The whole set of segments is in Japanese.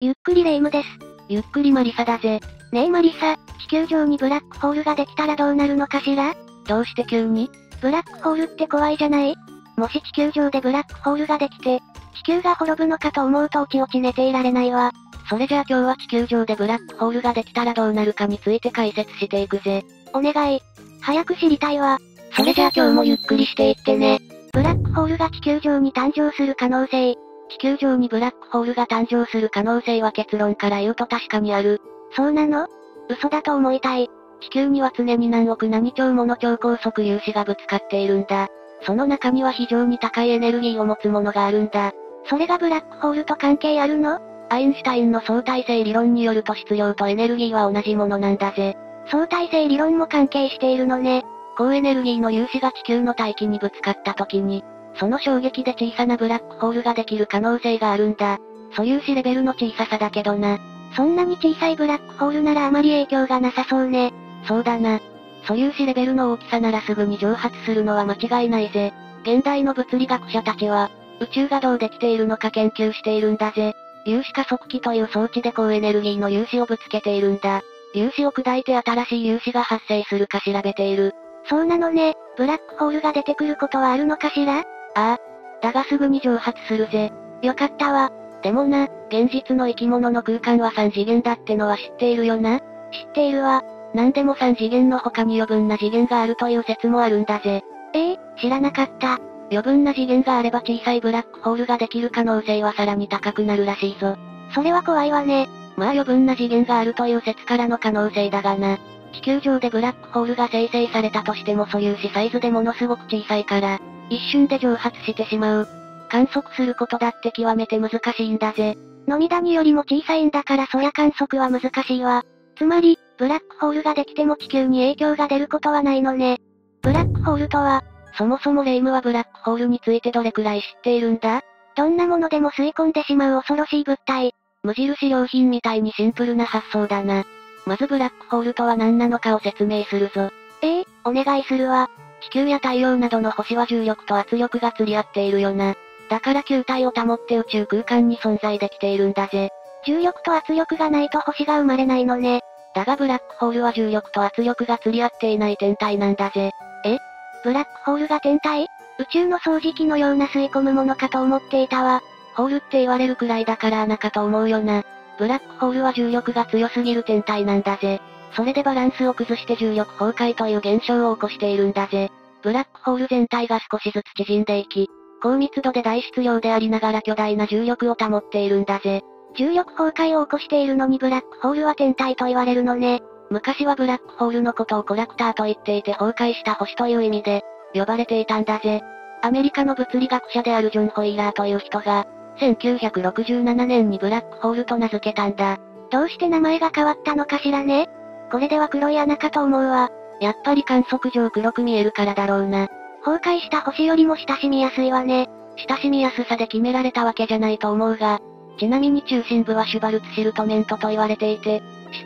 ゆっくりレ夢ムです。ゆっくりマリサだぜ。ねえマリサ、地球上にブラックホールができたらどうなるのかしら？どうして急に？ブラックホールって怖いじゃない？もし地球上でブラックホールができて、地球が滅ぶのかと思うとおちおち寝ていられないわ。それじゃあ今日は地球上でブラックホールができたらどうなるかについて解説していくぜ。お願い。早く知りたいわ。それじゃあ今日もゆっくりしていってね。ブラックホールが地球上に誕生する可能性。地球上にブラックホールが誕生する可能性は結論から言うと確かにある。そうなの？嘘だと思いたい。地球には常に何億何兆もの超高速粒子がぶつかっているんだ。その中には非常に高いエネルギーを持つものがあるんだ。それがブラックホールと関係あるの？アインシュタインの相対性理論によると質量とエネルギーは同じものなんだぜ。相対性理論も関係しているのね。高エネルギーの粒子が地球の大気にぶつかった時に、その衝撃で小さなブラックホールができる可能性があるんだ。素粒子レベルの小ささだけどな。そんなに小さいブラックホールならあまり影響がなさそうね。そうだな。素粒子レベルの大きさならすぐに蒸発するのは間違いないぜ。現代の物理学者たちは、宇宙がどうできているのか研究しているんだぜ。粒子加速器という装置で高エネルギーの粒子をぶつけているんだ。粒子を砕いて新しい粒子が発生するか調べている。そうなのね、ブラックホールが出てくることはあるのかしら？ああ。だがすぐに蒸発するぜ。よかったわ。でもな、現実の生き物の空間は3次元だってのは知っているよな知っているわ。なんでも3次元の他に余分な次元があるという説もあるんだぜ。ええー、知らなかった。余分な次元があれば小さいブラックホールができる可能性はさらに高くなるらしいぞ。それは怖いわね。まあ余分な次元があるという説からの可能性だがな。地球上でブラックホールが生成されたとしても素粒子サイズでものすごく小さいから、一瞬で蒸発してしまう。観測することだって極めて難しいんだぜ。飲み谷よりも小さいんだからそりゃ観測は難しいわ。つまり、ブラックホールができても地球に影響が出ることはないのね。ブラックホールとは、そもそもレイムはブラックホールについてどれくらい知っているんだ？どんなものでも吸い込んでしまう恐ろしい物体。無印良品みたいにシンプルな発想だな。まずブラックホールとは何なのかを説明するぞ。ええー、お願いするわ。地球や太陽などの星は重力と圧力が釣り合っているよな。だから球体を保って宇宙空間に存在できているんだぜ。重力と圧力がないと星が生まれないのね。だがブラックホールは重力と圧力が釣り合っていない天体なんだぜ。え？ブラックホールが天体？宇宙の掃除機のような吸い込むものかと思っていたわ。ホールって言われるくらいだから穴かと思うよな。ブラックホールは重力が強すぎる天体なんだぜ。それでバランスを崩して重力崩壊という現象を起こしているんだぜ。ブラックホール全体が少しずつ縮んでいき、高密度で大質量でありながら巨大な重力を保っているんだぜ。重力崩壊を起こしているのにブラックホールは天体と言われるのね。昔はブラックホールのことをコラクターと言っていて崩壊した星という意味で、呼ばれていたんだぜ。アメリカの物理学者であるジョン・ホイラーという人が、1967年にブラックホールと名付けたんだ。どうして名前が変わったのかしらね？これでは黒い穴かと思うわ。やっぱり観測上黒く見えるからだろうな。崩壊した星よりも親しみやすいわね。親しみやすさで決められたわけじゃないと思うが、ちなみに中心部はシュバルツシルトメントと言われていて、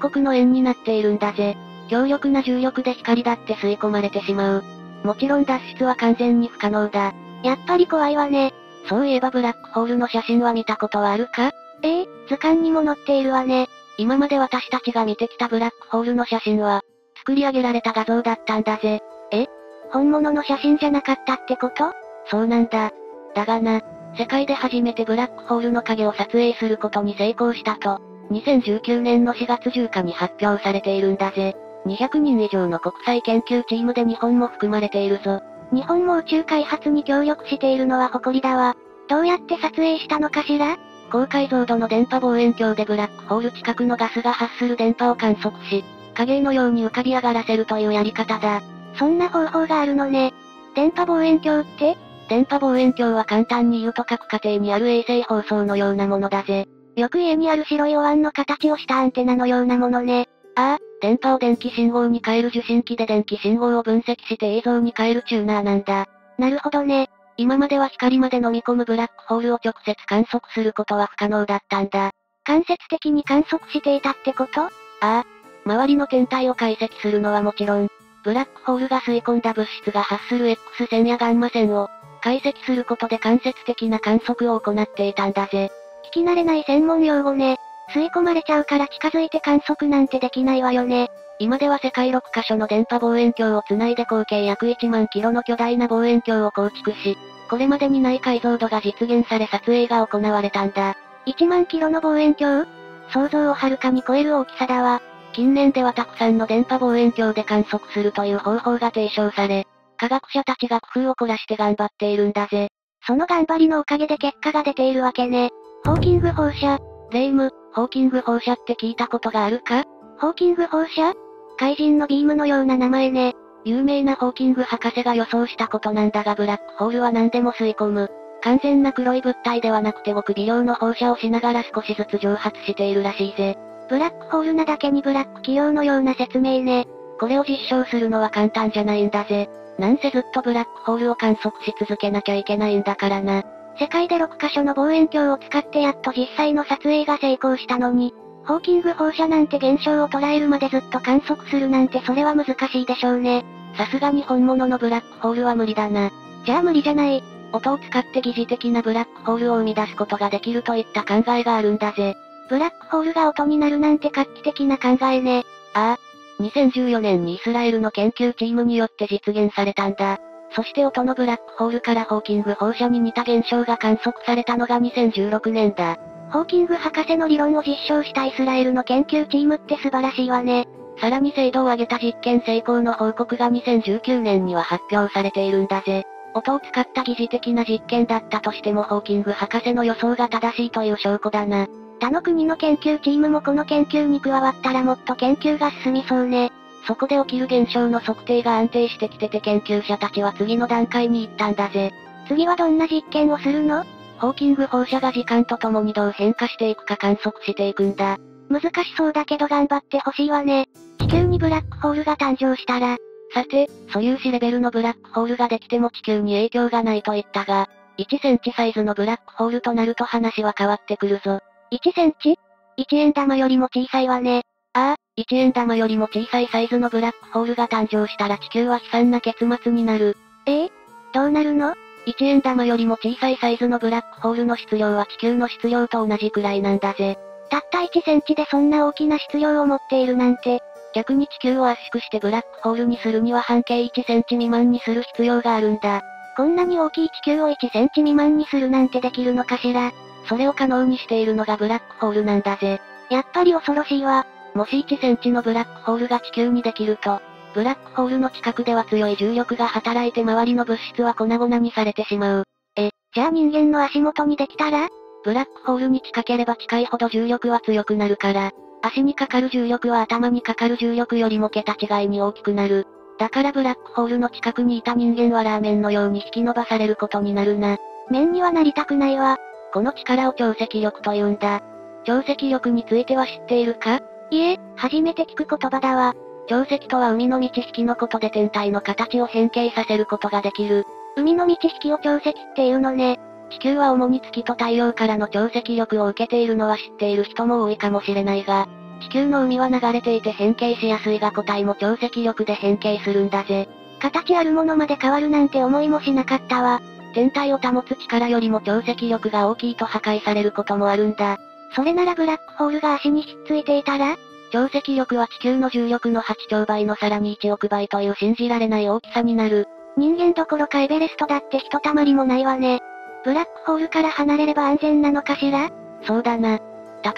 漆黒の円になっているんだぜ。強力な重力で光だって吸い込まれてしまう。もちろん脱出は完全に不可能だ。やっぱり怖いわね。そういえばブラックホールの写真は見たことはあるか？ええ図鑑にも載っているわね。今まで私たちが見てきたブラックホールの写真は、作り上げられた画像だったんだぜ。え？本物の写真じゃなかったってこと？そうなんだ。だがな、世界で初めてブラックホールの影を撮影することに成功したと、2019年の4月10日に発表されているんだぜ。200人以上の国際研究チームで日本も含まれているぞ。日本も宇宙開発に協力しているのは誇りだわ。どうやって撮影したのかしら？高解像度の電波望遠鏡でブラックホール近くのガスが発する電波を観測し、影のように浮かび上がらせるというやり方だ。そんな方法があるのね。電波望遠鏡って？電波望遠鏡は簡単に言うと各家庭にある衛星放送のようなものだぜ。よく家にある白いお椀の形をしたアンテナのようなものね。ああ、電波を電気信号に変える受信機で電気信号を分析して映像に変えるチューナーなんだ。なるほどね。今までは光まで飲み込むブラックホールを直接観測することは不可能だったんだ。間接的に観測していたってこと？ああ。周りの天体を解析するのはもちろん、ブラックホールが吸い込んだ物質が発する X 線やガンマ線を解析することで間接的な観測を行っていたんだぜ。聞き慣れない専門用語ね。吸い込まれちゃうから近づいて観測なんてできないわよね。今では世界6カ所の電波望遠鏡をつないで合計約1万キロの巨大な望遠鏡を構築し、これまでにない解像度が実現され撮影が行われたんだ。1万キロの望遠鏡？想像をはるかに超える大きさだわ。近年ではたくさんの電波望遠鏡で観測するという方法が提唱され、科学者たちが工夫を凝らして頑張っているんだぜ。その頑張りのおかげで結果が出ているわけね。ホーキング放射。レイム、ホーキング放射って聞いたことがあるか？ホーキング放射？怪人のビームのような名前ね。有名なホーキング博士が予想したことなんだがブラックホールは何でも吸い込む。完全な黒い物体ではなくてごく微量の放射をしながら少しずつ蒸発しているらしいぜ。ブラックホールなだけにブラック企業のような説明ね。これを実証するのは簡単じゃないんだぜ。なんせずっとブラックホールを観測し続けなきゃいけないんだからな。世界で6カ所の望遠鏡を使ってやっと実際の撮影が成功したのに、ホーキング放射なんて現象を捉えるまでずっと観測するなんてそれは難しいでしょうね。さすがに本物のブラックホールは無理だな。じゃあ無理じゃない。音を使って疑似的なブラックホールを生み出すことができるといった考えがあるんだぜ。ブラックホールが音になるなんて画期的な考えね。ああ。2014年にイスラエルの研究チームによって実現されたんだ。そして音のブラックホールからホーキング放射に似た現象が観測されたのが2016年だ。ホーキング博士の理論を実証したイスラエルの研究チームって素晴らしいわね。さらに精度を上げた実験成功の報告が2019年には発表されているんだぜ。音を使った疑似的な実験だったとしてもホーキング博士の予想が正しいという証拠だな。他の国の研究チームもこの研究に加わったらもっと研究が進みそうね。そこで起きる現象の測定が安定してきてて研究者たちは次の段階に行ったんだぜ。次はどんな実験をするの？ホーキング放射が時間とともにどう変化していくか観測していくんだ。難しそうだけど頑張ってほしいわね。地球にブラックホールが誕生したら。さて、素粒子レベルのブラックホールができても地球に影響がないと言ったが、1センチサイズのブラックホールとなると話は変わってくるぞ。1センチ ?1 円玉よりも小さいわね。ああ、1円玉よりも小さいサイズのブラックホールが誕生したら地球は悲惨な結末になる。ええ？どうなるの？?1 円玉よりも小さいサイズのブラックホールの質量は地球の質量と同じくらいなんだぜ。たった1センチでそんな大きな質量を持っているなんて。逆に地球を圧縮してブラックホールにするには半径1センチ未満にする必要があるんだ。こんなに大きい地球を1センチ未満にするなんてできるのかしら。それを可能にしているのがブラックホールなんだぜ。やっぱり恐ろしいわ。もし1センチのブラックホールが地球にできると、ブラックホールの近くでは強い重力が働いて周りの物質は粉々にされてしまう。え、じゃあ人間の足元にできたら？ブラックホールに近ければ近いほど重力は強くなるから、足にかかる重力は頭にかかる重力よりも桁違いに大きくなる。だからブラックホールの近くにいた人間はラーメンのように引き伸ばされることになるな。面にはなりたくないわ。この力を潮汐力と言うんだ。潮汐力については知っているか？いえ、初めて聞く言葉だわ。潮汐とは海の満ち引きのことで天体の形を変形させることができる。海の満ち引きを潮汐っていうのね。地球は主に月と太陽からの潮汐力を受けているのは知っている人も多いかもしれないが、地球の海は流れていて変形しやすいが個体も潮汐力で変形するんだぜ。形あるものまで変わるなんて思いもしなかったわ。天体を保つ力よりも潮汐力が大きいと破壊されることもあるんだ。それならブラックホールが足にひっついていたら？潮汐力は地球の重力の8兆倍のさらに1億倍という信じられない大きさになる。人間どころかエベレストだってひとたまりもないわね。ブラックホールから離れれば安全なのかしら？そうだな。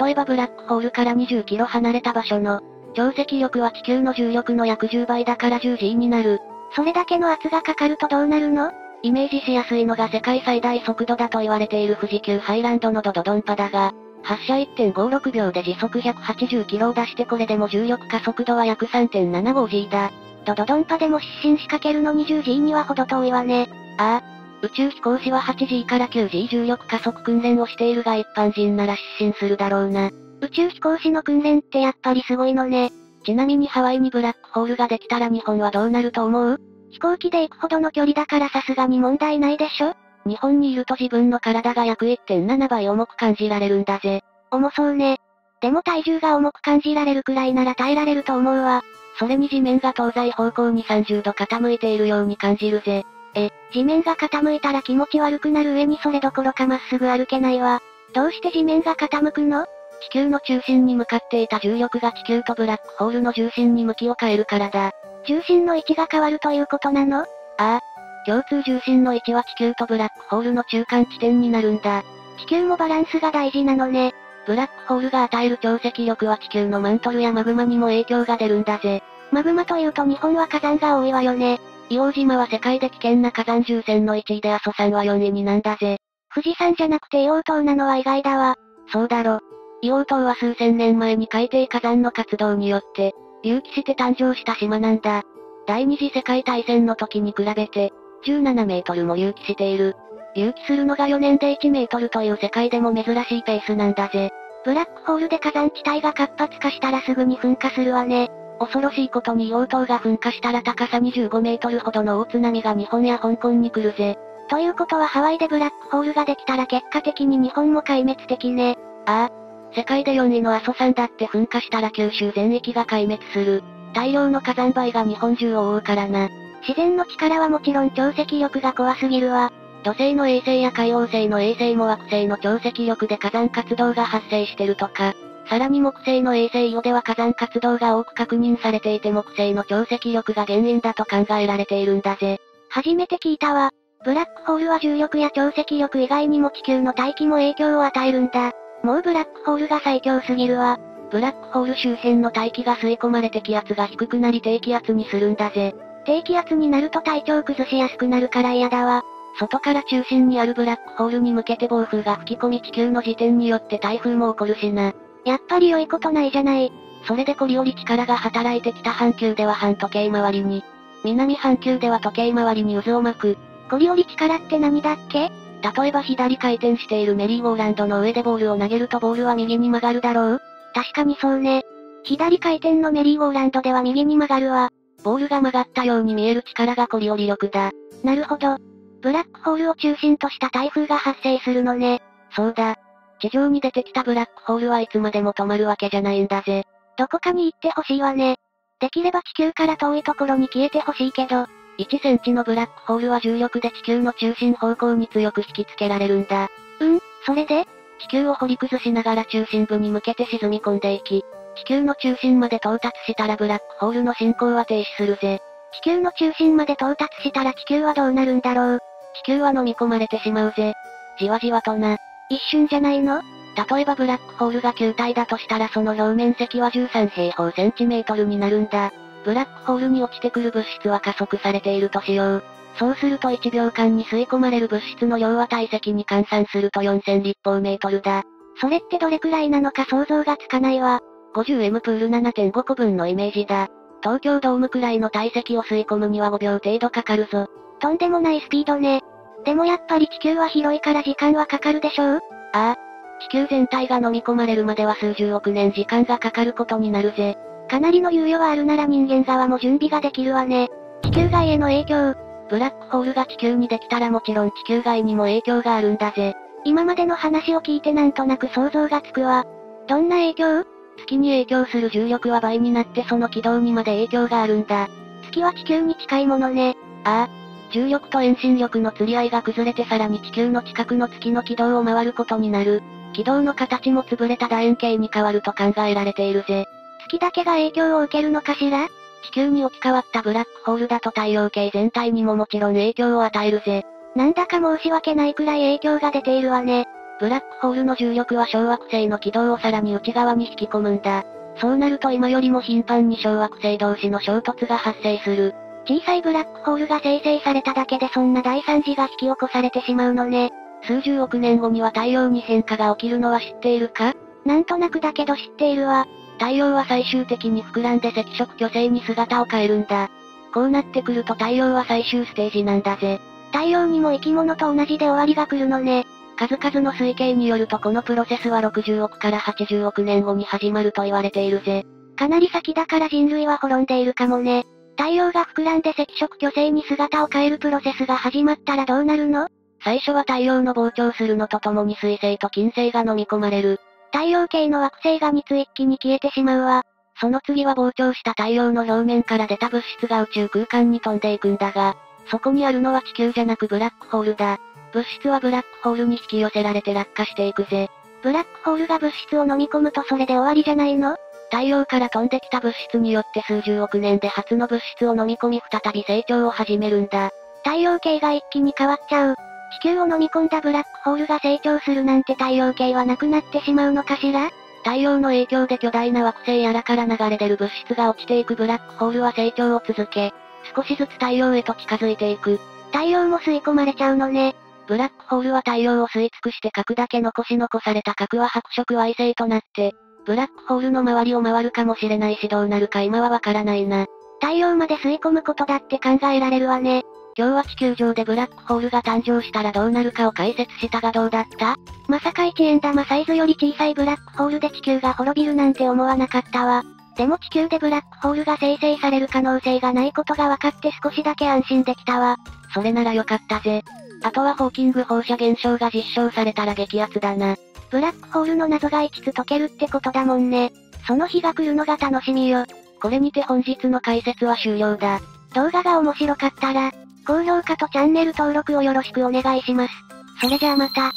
例えばブラックホールから20キロ離れた場所の、潮汐力は地球の重力の約10倍だから 10G になる。それだけの圧がかかるとどうなるの？イメージしやすいのが世界最大速度だと言われている富士急ハイランドのドドドンパだが、発射1.56秒で時速180キロを出してこれでも重力加速度は約 3.75G だ。ドドドンパでも失神しかけるの 20G にはほど遠いわね。ああ。宇宙飛行士は 8G から 9G 重力加速訓練をしているが一般人なら失神するだろうな。宇宙飛行士の訓練ってやっぱりすごいのね。ちなみにハワイにブラックホールができたら日本はどうなると思う？飛行機で行くほどの距離だからさすがに問題ないでしょ？日本にいると自分の体が約1.7倍重く感じられるんだぜ。重そうね。でも体重が重く感じられるくらいなら耐えられると思うわ。それに地面が東西方向に30度傾いているように感じるぜ。え、地面が傾いたら気持ち悪くなる上にそれどころかまっすぐ歩けないわ。どうして地面が傾くの？地球の中心に向かっていた重力が地球とブラックホールの重心に向きを変えるからだ。重心の位置が変わるということなの？ああ。共通重心の位置は地球とブラックホールの中間地点になるんだ。地球もバランスが大事なのね。ブラックホールが与える潮汐力は地球のマントルやマグマにも影響が出るんだぜ。マグマというと日本は火山が多いわよね。硫黄島は世界で危険な火山重戦の1位で阿蘇山は4位になんだぜ。富士山じゃなくて硫黄島なのは意外だわ。そうだろ。硫黄島は数千年前に海底火山の活動によって、隆起して誕生した島なんだ。第二次世界大戦の時に比べて、17メートルも隆起している。隆起するのが4年で1メートルという世界でも珍しいペースなんだぜ。ブラックホールで火山地帯が活発化したらすぐに噴火するわね。恐ろしいことに硫黄島が噴火したら高さ25メートルほどの大津波が日本や香港に来るぜ。ということはハワイでブラックホールができたら結果的に日本も壊滅的ね。ああ。世界で4位の阿蘇山だって噴火したら九州全域が壊滅する。大量の火山灰が日本中を覆うからな。自然の力はもちろん潮汐力が怖すぎるわ。土星の衛星や海王星の衛星も惑星の潮汐力で火山活動が発生してるとか。さらに木星の衛星イオでは火山活動が多く確認されていて木星の潮汐力が原因だと考えられているんだぜ。初めて聞いたわ。ブラックホールは重力や潮汐力以外にも地球の大気も影響を与えるんだ。もうブラックホールが最強すぎるわ。ブラックホール周辺の大気が吸い込まれて気圧が低くなり低気圧にするんだぜ。低気圧になると体調崩しやすくなるから嫌だわ。外から中心にあるブラックホールに向けて暴風が吹き込み地球の時点によって台風も起こるしな。やっぱり良いことないじゃない。それでコリオリ力が働いてきた半球では半時計回りに。南半球では時計回りに渦を巻く。コリオリ力って何だっけ？例えば左回転しているメリーゴーランドの上でボールを投げるとボールは右に曲がるだろう？確かにそうね。左回転のメリーゴーランドでは右に曲がるわ。ボールが曲がったように見える力がコリオリ力だ。なるほど。ブラックホールを中心とした台風が発生するのね。そうだ。地上に出てきたブラックホールはいつまでも止まるわけじゃないんだぜ。どこかに行ってほしいわね。できれば地球から遠いところに消えてほしいけど、1センチのブラックホールは重力で地球の中心方向に強く引きつけられるんだ。うん、それで？地球を掘り崩しながら中心部に向けて沈み込んでいき、地球の中心まで到達したらブラックホールの進行は停止するぜ。地球の中心まで到達したら地球はどうなるんだろう。地球は飲み込まれてしまうぜ。じわじわとな。一瞬じゃないの？例えばブラックホールが球体だとしたらその表面積は13平方センチメートルになるんだ。ブラックホールに落ちてくる物質は加速されているとしよう。そうすると1秒間に吸い込まれる物質の量は体積に換算すると4000立方メートルだ。それってどれくらいなのか想像がつかないわ。50M プール7.5個分のイメージだ。東京ドームくらいの体積を吸い込むには5秒程度かかるぞ。とんでもないスピードね。でもやっぱり地球は広いから時間はかかるでしょう？ああ。地球全体が飲み込まれるまでは数十億年時間がかかることになるぜ。かなりの猶予はあるなら人間側も準備ができるわね。地球外への影響。ブラックホールが地球にできたらもちろん地球外にも影響があるんだぜ。今までの話を聞いてなんとなく想像がつくわ。どんな影響？月に影響する重力は倍になってその軌道にまで影響があるんだ。月は地球に近いものね。ああ。重力と遠心力の釣り合いが崩れてさらに地球の近くの月の軌道を回ることになる。軌道の形も潰れた楕円形に変わると考えられているぜ。月だけが影響を受けるのかしら？地球に置き換わったブラックホールだと太陽系全体にももちろん影響を与えるぜ。なんだか申し訳ないくらい影響が出ているわね。ブラックホールの重力は小惑星の軌道をさらに内側に引き込むんだ。そうなると今よりも頻繁に小惑星同士の衝突が発生する。小さいブラックホールが生成されただけでそんな大惨事が引き起こされてしまうのね。数十億年後には太陽に変化が起きるのは知っているか？なんとなくだけど知っているわ。太陽は最終的に膨らんで赤色巨星に姿を変えるんだ。こうなってくると太陽は最終ステージなんだぜ。太陽にも生き物と同じで終わりが来るのね。数々の推計によるとこのプロセスは60億から80億年後に始まると言われているぜ。かなり先だから人類は滅んでいるかもね。太陽が膨らんで赤色巨星に姿を変えるプロセスが始まったらどうなるの？最初は太陽の膨張するのとともに水星と金星が飲み込まれる。太陽系の惑星が2つ一気に消えてしまうわ。その次は膨張した太陽の表面から出た物質が宇宙空間に飛んでいくんだが、そこにあるのは地球じゃなくブラックホールだ。物質はブラックホールに引き寄せられて落下していくぜ。ブラックホールが物質を飲み込むとそれで終わりじゃないの？太陽から飛んできた物質によって数十億年で初の物質を飲み込み再び成長を始めるんだ。太陽系が一気に変わっちゃう。地球を飲み込んだブラックホールが成長するなんて太陽系はなくなってしまうのかしら？太陽の影響で巨大な惑星やらから流れ出る物質が落ちていくブラックホールは成長を続け、少しずつ太陽へと近づいていく。太陽も吸い込まれちゃうのね。ブラックホールは太陽を吸い尽くして核だけ残し残された核は白色矮星となって、ブラックホールの周りを回るかもしれないしどうなるか今はわからないな。太陽まで吸い込むことだって考えられるわね。今日は地球上でブラックホールが誕生したらどうなるかを解説したがどうだった？まさか1円玉サイズより小さいブラックホールで地球が滅びるなんて思わなかったわ。でも地球でブラックホールが生成される可能性がないことが分かって少しだけ安心できたわ。それならよかったぜ。あとはホーキング放射現象が実証されたら激アツだな。ブラックホールの謎が5つ解けるってことだもんね。その日が来るのが楽しみよ。これにて本日の解説は終了だ。動画が面白かったら、高評価とチャンネル登録をよろしくお願いします。それじゃあまた。